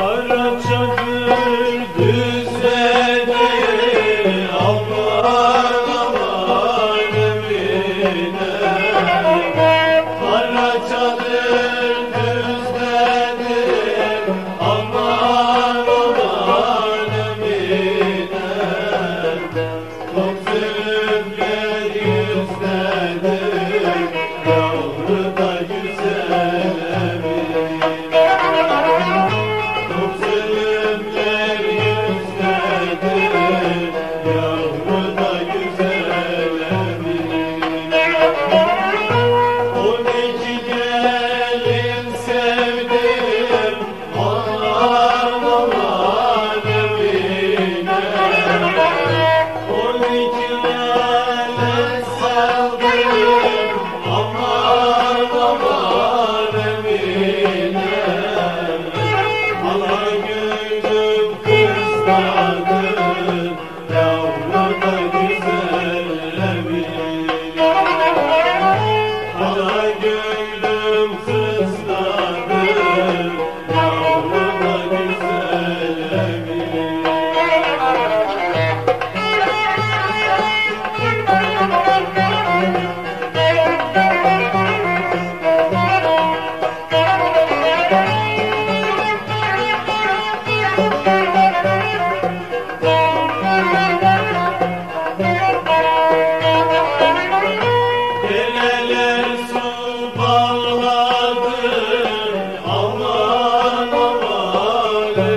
Kara kızladı,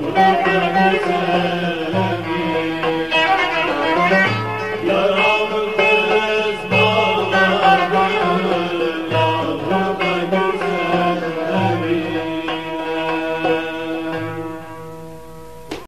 love.